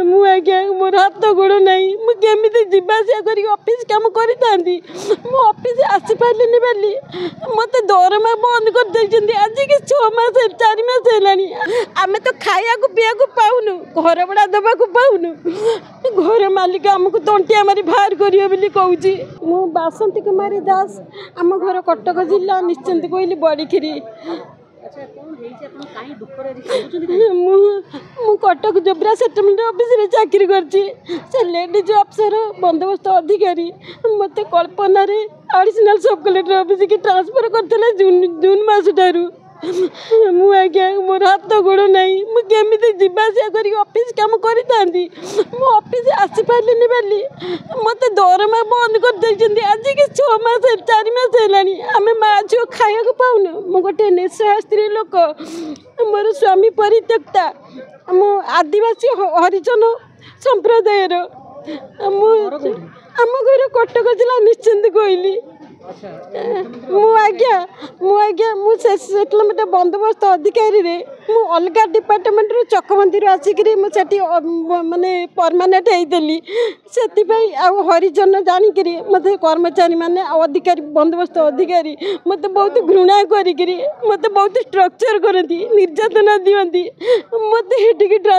ମୁଁ ଆଜ୍ଞା ମୋର ହାତ ଗୋଡ଼ ନାହିଁ ମୁଁ କେମିତି ଯିବା ଆସିବା କରିକି ଅଫିସ୍ କାମ କରିଥାନ୍ତି ମୁଁ ଅଫିସ୍ ଆସିପାରିଲିନି ବୋଲି ମୋତେ ଦରମା ବନ୍ଦ କରିଦେଇଛନ୍ତି ଆଜିକି ଛଅ ମାସ ଚାରି ମାସ ହେଲାଣି ଆମେ ତ ଖାଇବାକୁ ପିଇବାକୁ ପାଉନୁ ଘର ଭଡ଼ା ଦେବାକୁ ପାଉନୁ ଘର ମାଲିକ ଆମକୁ ତଣ୍ଟିଆ ମାରି ବାହାର କରିବେ ବୋଲି କହୁଛି ମୁଁ ବାସନ୍ତୀ କୁମାରୀ ଦାସ ଆମ ଘର କଟକ ଜିଲ୍ଲା ନିଶ୍ଚିନ୍ତ କହିଲି ବଡ଼ିଖିରି कटक जोब्रा सेटलमेंट अफिस चाकरी कर लेडीज अफिसर बंदोबस्त अधिकारी मत कल्पन additional sub collector office transfer कर जून मस ठारू ମୁଁ ଆଜ୍ଞା ମୋର ହାତ ଗୋଡ଼ ନାହିଁ ମୁଁ କେମିତି ଯିବା ଆସିବା କରିକି ଅଫିସ୍ କାମ କରିଥାନ୍ତି ମୁଁ ଅଫିସ୍ ଆସିପାରିଲିନି ବୋଲି ମୋତେ ଦରମା ବନ୍ଦ କରିଦେଇଛନ୍ତି ଆଜିକି ଛଅ ମାସ ଚାରି ମାସ ହେଲାଣି ଆମେ ମା ଝିଅ ଖାଇବାକୁ ପାଉନୁ ମୁଁ ଗୋଟେ ନିଃସହାୟ ସ୍ତ୍ରୀ ଲୋକ ମୋର ସ୍ୱାମୀ ପରିତ୍ୟକ୍ତା ମୁଁ ଆଦିବାସୀ ହରିଜନ ସମ୍ପ୍ରଦାୟର ମୁଁ ଆମ ଘର କଟକ ଜିଲ୍ଲା ନିଶ୍ଚିନ୍ତ କହିଲି ମୁଁ ଆଜ୍ଞା ମୁଁ ଆଜ୍ଞା ମୁଁ ସେ ସେଟଲମେଣ୍ଟ ବନ୍ଦୋବସ୍ତ ଅଧିକାରୀରେ ମୁଁ ଅଲଗା ଡିପାର୍ଟମେଣ୍ଟରୁ ଚକବନ୍ଦିରୁ ଆସିକିରି ମୁଁ ସେଠି ମାନେ ପରମାନେଣ୍ଟ ହେଇଥିଲି ସେଥିପାଇଁ ଆଉ ହରିଜନ ଜାଣିକିରି ମୋତେ କର୍ମଚାରୀମାନେ ଆଉ ଅଧିକାରୀ ବନ୍ଦୋବସ୍ତ ଅଧିକାରୀ ମୋତେ ବହୁତ ଘୃଣା କରିକିରି ମୋତେ ବହୁତ ଷ୍ଟ୍ରକ୍ଚର୍ କରନ୍ତି ନିର୍ଯାତନା ଦିଅନ୍ତି ମୋତେ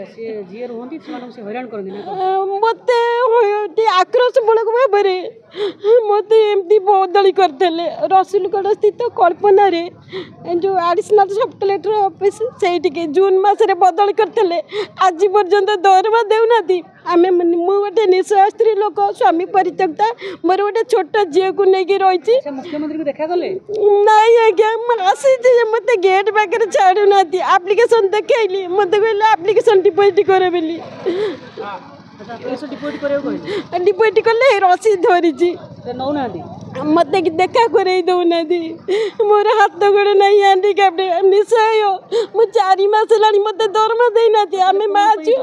ମୋତେ ଆକ୍ରୋଶ ମୂଳକ ଭାବରେ ମୋତେ ଏମିତି ବଦଳି କରିଥିଲେ ରସୁଲଗଡ଼ ସ୍ଥିତ କଳ୍ପନାରେ ଯେଉଁ ଆଡ଼ିସନାଲ୍ ସବ୍ ଅଫିସ୍ ସେଇଠିକି ଜୁନ୍ ମାସରେ ବଦଳି କରିଥିଲେ ଆଜି ପର୍ଯ୍ୟନ୍ତ ଦରମା ଦେଉନାହାନ୍ତି ଆମେ ମୁଁ ଗୋଟେ ନିଶ୍ଚୟ ସ୍ତ୍ରୀ ଲୋକ ସ୍ୱାମୀ ପରିତ୍ୟକ୍ତା ମୋର ଗୋଟେ ଛୋଟ ଝିଅକୁ ନେଇକି ରହିଛି ନାଇଁ ଆଜ୍ଞା ମୁଁ ଆସିଛି ମୋତେ ଗେଟ୍ ପାଖରେ ଛାଡ଼ୁନାହାନ୍ତି ଆପ୍ଲିକେସନ୍ ଦେଖେଇଲି ମୋତେ କହିଲେ ଆପ୍ଲିକେସନ୍ ଡିପୋଜିଟ୍ କର ବୋଲି ଡିପୋଜିଟ୍ କଲେ ରସିଦ ଧରିଛି নৌনাদি আমার দেখি দেখা করেই দেব নাদি মোর হাত করে নাই আন্টি কাপড়ে নিশ্চয় মু চারি মাস হেলানি মতে দরমা দেই নাতি আমি মা আছি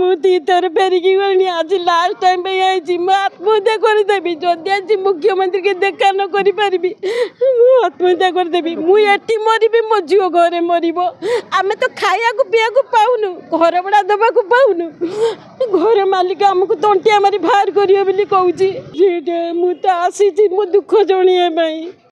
মু দিতর ফেরিকি গলি আজি লাস্ট টাইম পাই আইছি মু আত্মহত্যা করে দেবি যদি আজি মুখ্যমন্ত্রীকে দেখা ন করি পারিবি মু আত্মহত্যা করে দেবি মু এটি মরিবি মো ঝিও ঘরে মরিব আমি তো খাইয়াকু পিয়াকু পাউনু ঘর ভড়া দেবাকু পাউনু ঘর মালিক আমাকে তো ତଣ୍ଟି ଆମର ବାହାର କରିବ ବୋଲି କହୁଛି ମୁଁ ତ ଆସିଛି ମୋ ଦୁଃଖ ଜଣେଇବା ପାଇଁ